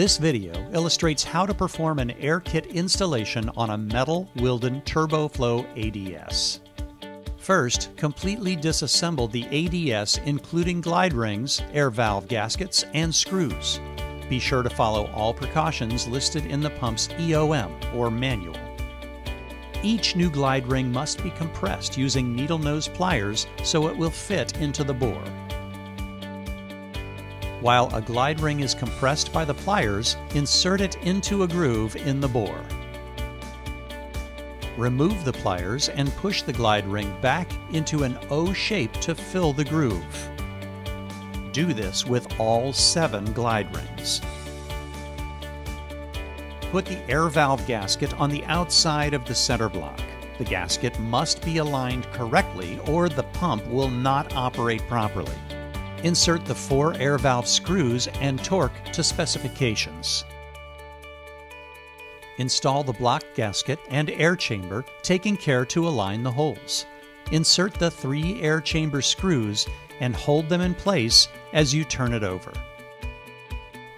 This video illustrates how to perform an air kit installation on a metal Wilden Turbo-Flo ADS. First, completely disassemble the ADS including glide rings, air valve gaskets, and screws. Be sure to follow all precautions listed in the pump's EOM or manual. Each new glide ring must be compressed using needle nose pliers so it will fit into the bore. While a glide ring is compressed by the pliers, insert it into a groove in the bore. Remove the pliers and push the glide ring back into an O shape to fill the groove. Do this with all seven glide rings. Put the air valve gasket on the outside of the center block. The gasket must be aligned correctly or the pump will not operate properly. Insert the four air valve screws and torque to specifications. Install the block gasket and air chamber, taking care to align the holes. Insert the three air chamber screws and hold them in place as you turn it over.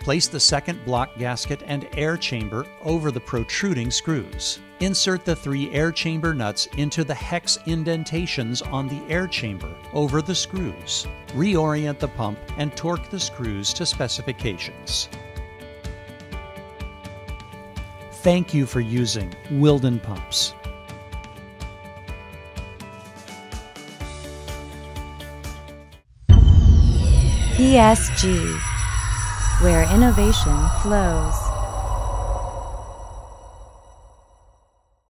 Place the second block gasket and air chamber over the protruding screws. Insert the three air chamber nuts into the hex indentations on the air chamber over the screws. Reorient the pump and torque the screws to specifications. Thank you for using Wilden pumps. PSG, where innovation flows.